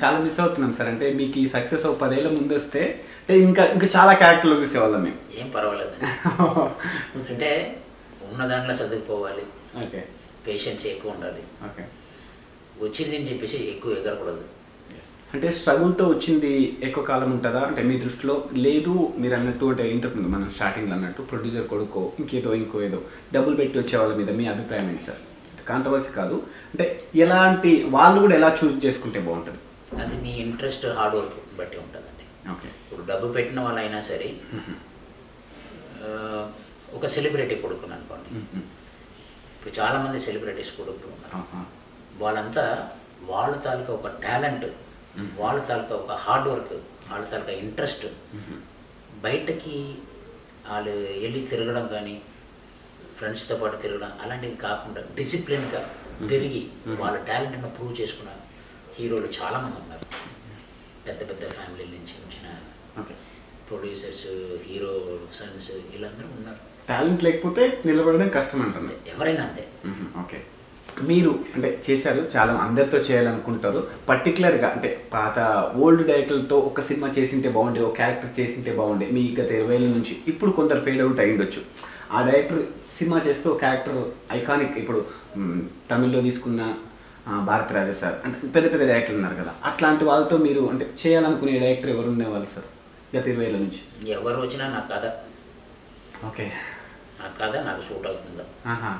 చాలా మిస్ అవుతున్నాం సార్ అంటే మీకు ఈ సక్సెస్ ఒక పదేళ్ళ ముందు వస్తే అంటే ఇంకా ఇంకా చాలా క్యారెక్టర్లు చూసేవాళ్ళం మేము. ఏం పర్వాలేదు. అంటే ఉన్న దాంట్లో చదువుకోవాలి ఓకే పేషెన్స్ ఎక్కువ ఉండాలి. ఓకే వచ్చింది అని చెప్పేసి ఎక్కువ ఎగరకూడదు. అంటే స్ట్రగుల్తో వచ్చింది ఎక్కువ కాలం ఉంటుందా? అంటే మీ దృష్టిలో లేదు మీరు అన్నట్టు అంటే ఇంతకుముందు మనం స్టార్టింగ్లో అన్నట్టు ప్రొడ్యూసర్ కొడుకో ఇంకేదో ఇంకో ఏదో డబ్బులు పెట్టి వచ్చే వాళ్ళ మీద మీ అభిప్రాయం ఏంటి సార్ కాంట్రవర్సీ కాదు. అంటే ఎలాంటి వాళ్ళు కూడా ఎలా చూస్ చేసుకుంటే బాగుంటుంది? అది మీ ఇంట్రెస్ట్ హార్డ్ వర్క్ బట్టి ఉంటుందండి. ఓకే. ఇప్పుడు డబ్బు పెట్టిన వాళ్ళైనా సరే ఒక సెలబ్రిటీ కొడుకుని అనుకోండి. ఇప్పుడు చాలామంది సెలబ్రిటీస్ కొడుకులు ఉన్నారు. వాళ్ళంతా వాళ్ళ తాలూకా ఒక టాలెంట్ వాళ్ళ తాలూకా ఒక హార్డ్ వర్క్ వాళ్ళ తాలూకా ఇంట్రెస్ట్ బయటకి వాళ్ళు వెళ్ళి తిరగడం కానీ ఫ్రెండ్స్తో పాటు తిరగడం అలాంటివి కాకుండా డిసిప్లిన్గా పెరిగి వాళ్ళ టాలెంట్ను ప్రూవ్ చేసుకున్న హీరోలు చాలామంది ఉన్నారు. పెద్ద పెద్ద ఫ్యామిలీ నుంచి వచ్చిన ఓకే. ప్రొడ్యూసర్స్ హీరో సన్స్ వీళ్ళందరూ ఉన్నారు. టాలెంట్ లేకపోతే నిలబడడం కష్టం అంటుంది ఎవరైనా అంతే. ఓకే. మీరు అంటే చేశారు చాలా అందరితో చేయాలనుకుంటారు. పర్టికులర్గా అంటే పాత ఓల్డ్ డైరెక్టర్లతో ఒక సినిమా చేసింటే బాగుండే ఒక క్యారెక్టర్ చేసింటే బాగుండే మీ గత ఇరవై నుంచి ఇప్పుడు కొందరు ఫేడ్ అవుట్ అయ్యిండొచ్చు ఆ డైరెక్టర్ సినిమా చేస్తూ ఒక క్యారెక్టర్ ఐకానిక్ ఇప్పుడు తమిళ్ళో తీసుకున్న భారత రాజా సార్. అంటే పెద్ద పెద్ద డైరెక్టర్లు ఉన్నారు కదా. అట్లాంటి వాళ్ళతో మీరు అంటే చేయాలనుకునే డైరెక్టర్ ఎవరు ఉండేవాళ్ళు సార్? గత ఇరవై ఏళ్ళ నుంచి. ఎవరు వచ్చినా నా కథ. ఓకే. నా కథ నాకు సూట్ అవుతుందా?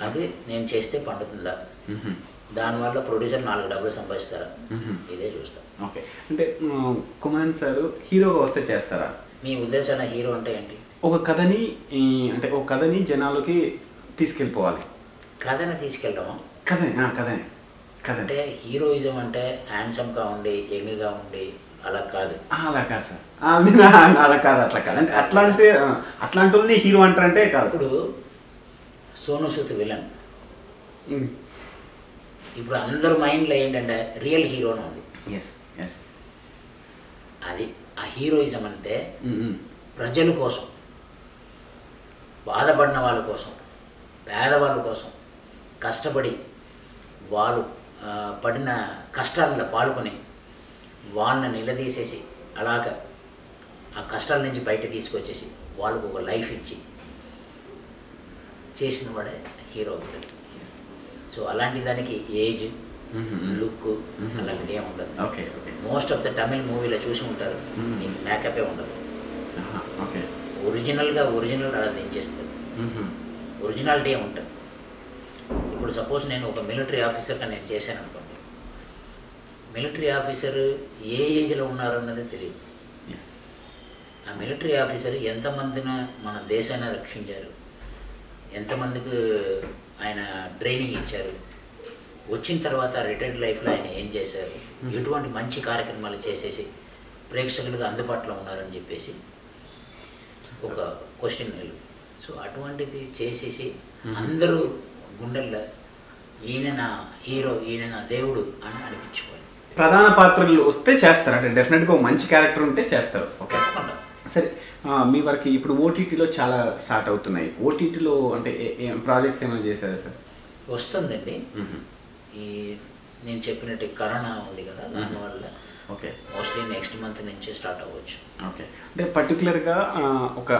అది నేను చేస్తే పండుతుందా. దానివల్ల ప్రొడ్యూసర్ నాలుగు డబ్బులు సంపాదిస్తారా. ఇదే చూస్తా. ఓకే. అంటే కుమారన్ సార్ హీరోగా వస్తే చేస్తారా? మీ ఉద్దేశాన హీరో అంటే ఏంటి? ఒక కథని అంటే ఒక కథని జనాలకి తీసుకెళ్ళిపోవాలి. కథని తీసుకెళ్ళడమా? కథని ఆ, కథని కథని అంటే హీరోయిజం అంటే హ్యాండ్సమ్గా ఉండి యంగ్గా ఉండి అలా కాదు. అలా కాదు సార్. అలా కాదు అట్లా కాదు. అంటే అట్లా అంటే ఆ, అట్లాంటి వాళ్ళని హీరో అంటారంటే కాదు. ఇప్పుడు సోను సూద్ విలన్. ఇప్పుడు అందరి మైండ్లో ఏంటంటే రియల్ హీరోనే ఉంది. ఎస్ ఎస్ అది ఆ హీరోయిజం అంటే ప్రజల కోసం బాధపడిన వాళ్ళ కోసం పేదవాళ్ళ కోసం కష్టపడి వాళ్ళు పడిన కష్టాల్లో పాల్గొని వాళ్ళని నిలదీసేసి అలాగ ఆ కష్టాల నుంచి బయట తీసుకొచ్చేసి వాళ్ళకు ఒక లైఫ్ ఇచ్చి చేసిన వాడే హీరో అవుతాడు. సో అలాంటి దానికి ఏజ్ లుక్ అలాంటిది ఏమి ఉండదు. మోస్ట్ ఆఫ్ ద తమిళ్ మూవీలో చూసి ఉంటారు. మీకు మేకపే ఉండదు. ఒరిజినల్గా ఒరిజినల్ అలా దించేస్తారు ఒరిజినాలిటీ ఉంటుంది. ఇప్పుడు సపోజ్ నేను ఒక మిలిటరీ ఆఫీసర్గా నేను చేశాను అనుకోండి. మిలిటరీ ఆఫీసర్ ఏ ఏజ్లో ఉన్నారు అన్నది తెలియదు. ఆ మిలిటరీ ఆఫీసర్ ఎంతమందిని మన దేశాన్ని రక్షించారు? ఎంతమందికి ఆయన ట్రైనింగ్ ఇచ్చారు? వచ్చిన తర్వాత రిటైర్డ్ లైఫ్లో ఆయన ఏం చేశారు? ఎటువంటి మంచి కార్యక్రమాలు చేసేసి ప్రేక్షకులకు అందుబాటులో ఉన్నారని చెప్పేసి ఒక క్వశ్చన్ సో అటువంటిది చేసేసి అందరూ గుండెల్లో ఈయన నా హీరో ఈయన నా దేవుడు అని అనిపించుకోవాలి. ప్రధాన పాత్రలు వస్తే చేస్తారు. అంటే డెఫినెట్గా ఒక మంచి క్యారెక్టర్ ఉంటే చేస్తారు. ఓకే. సరే మీ వరకు ఇప్పుడు ఓటీటీలో చాలా స్టార్ట్ అవుతున్నాయి. ఓటీటీలో అంటే ప్రాజెక్ట్స్ ఏమైనా చేశారా సార్? వస్తుందండి. ఈ నేను చెప్పినట్టు కరోనా ఉంది కదా దానివల్ల ఓకే మోస్ట్లీ నెక్స్ట్ మంత్ నుంచి స్టార్ట్ అవ్వచ్చు. ఓకే అంటే పర్టికులర్గా ఒక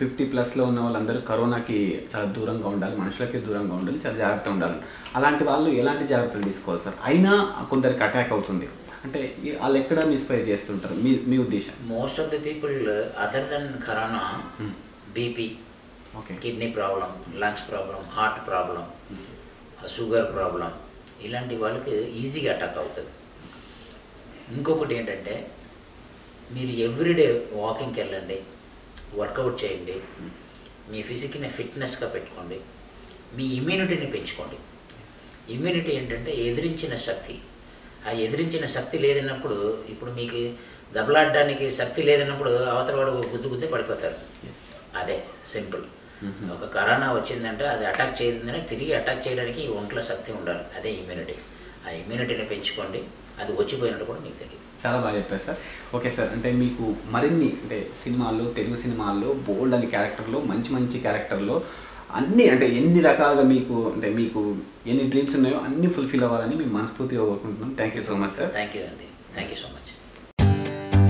ఫిఫ్టీ ప్లస్లో ఉన్న వాళ్ళందరూ కరోనాకి చాలా దూరంగా ఉండాలి మనుషులకి దూరంగా ఉండాలి చాలా జాగ్రత్త ఉండాలి. అలాంటి వాళ్ళు ఎలాంటి జాగ్రత్తలు తీసుకోవాలి సార్? అయినా కొందరికి అటాక్ అవుతుంది. అంటే వాళ్ళు ఎక్కడ మిస్ఫైర్ చేస్తుంటారు? మీ మీ ఉద్దేశం? Most of the people other than corona BP okay kidney problem lungs problem heart problem sugar problem ఇలాంటి వాళ్ళకి ఈజీగా అటాక్ అవుతుంది. ఇంకొకటి ఏంటంటే మీరు ఎవ్రీడే వాకింగ్కి వెళ్ళండి వర్కౌట్ చేయండి మీ ఫిజిక్ని ఫిట్నెస్గా పెట్టుకోండి మీ ఇమ్యూనిటీని పెంచుకోండి. ఇమ్యూనిటీ ఏంటంటే ఎదిరించిన శక్తి. ఆ ఎదిరించిన శక్తి లేదన్నప్పుడు ఇప్పుడు మీకు దెబ్బలాడడానికి శక్తి లేదన్నప్పుడు అవతల వాడు గుద్దు గుద్దే పడిపోతారు. అదే సింపుల్ ఒక కరోనా వచ్చిందంటే అది అటాక్ చేయిందంటే తిరిగి అటాక్ చేయడానికి ఒంట్లో శక్తి ఉండాలి. అదే ఇమ్యూనిటీ ఆ ఇమ్యూనిటీని పెంచుకోండి. అది వచ్చిపోయినట్టు కూడా మీకు తెలియదు. చాలా బాగా చెప్పారు సార్. ఓకే సార్ అంటే మీకు మరిన్ని అంటే సినిమాల్లో తెలుగు సినిమాల్లో బోల్డ్ అని క్యారెక్టర్లో మంచి మంచి క్యారెక్టర్లో అన్ని అంటే ఎన్ని రకాలుగా మీకు అంటే మీకు ఎన్ని డ్రీమ్స్ ఉన్నాయో అన్ని ఫుల్ఫిల్ అవ్వాలని మేము మనస్ఫూర్తిగా కోరుకుంటున్నాం. Thank you so much sir thank you అండి. Thank you so much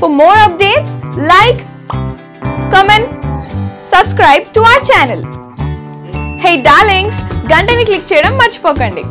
For more updates, like, comment, subscribe to our channel. Hey darlings, గంటని click చేయడం మర్చిపోకండి.